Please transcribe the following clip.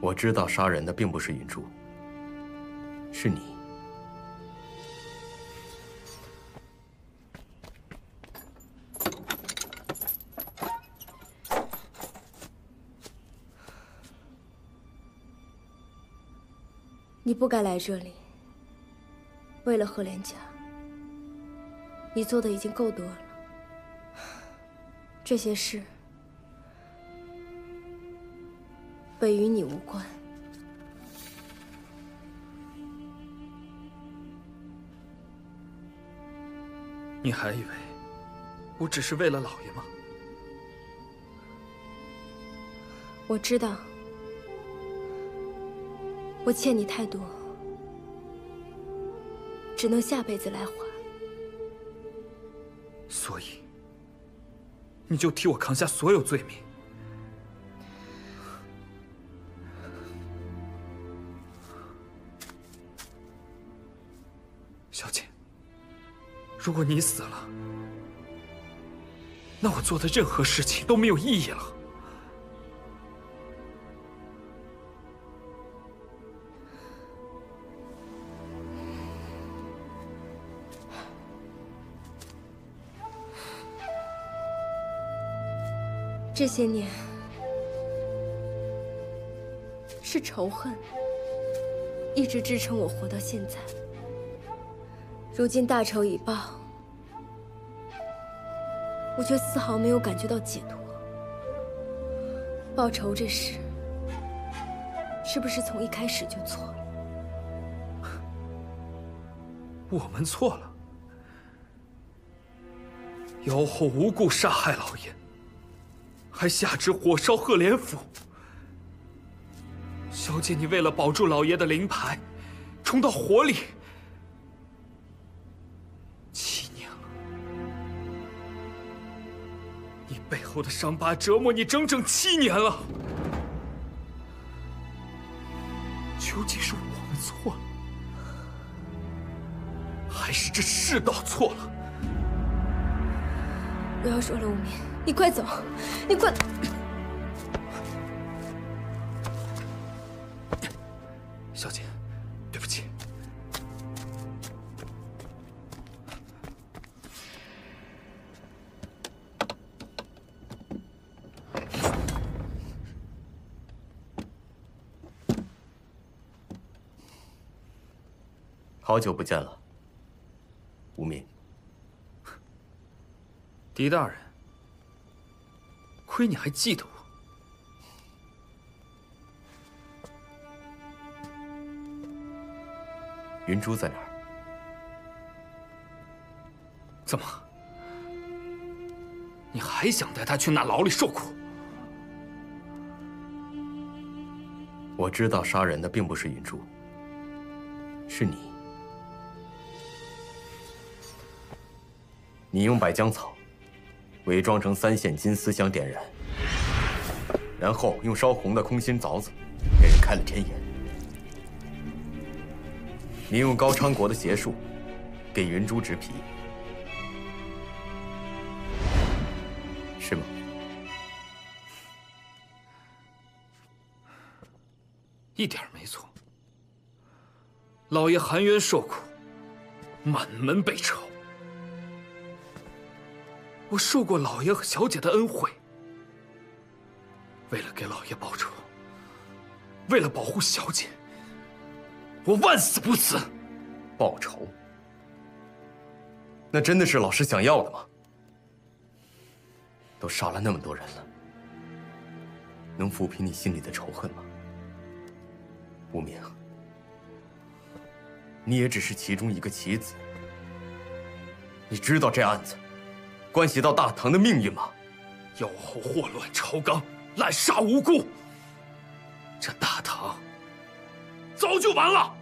我知道杀人的并不是云珠，是你。你不该来这里。为了赫连家，你做的已经够多了。这些事本与你无关。你还以为我只是为了老爷吗？我知道，我欠你太多，只能下辈子来还。所以，你就替我扛下所有罪名。小姐，如果你死了，那我做的任何事情都没有意义了。这些年是仇恨一直支撑我活到现在。如今大仇已报，我却丝毫没有感觉到解脱。报仇这事，是不是从一开始就错了？我们错了，妖后无故杀害老爷，还下旨火烧赫连府。小姐，你为了保住老爷的灵牌，冲到火里。背后的伤疤折磨你整整七年了，究竟是我们错了，还是这世道错了？不要说了，无名，你快走，你快。好久不见了，无名。狄大人，亏你还记得我。云珠在哪儿？怎么？你还想带她去那牢里受苦？我知道杀人的并不是云珠，是你。你用百姜草伪装成三线金丝香点燃，然后用烧红的空心凿子给人开了天眼。你用高昌国的邪术给云珠植皮，是吗？一点没错。老爷含冤受苦，满门被抄。我受过老爷和小姐的恩惠，为了给老爷报仇，为了保护小姐，我万死不辞。报仇？那真的是老师想要的吗？都杀了那么多人了，能抚平你心里的仇恨吗？无名，你也只是其中一个棋子。你知道这案子？关系到大唐的命运吗？妖后祸乱朝纲，滥杀无辜，这大唐早就完了。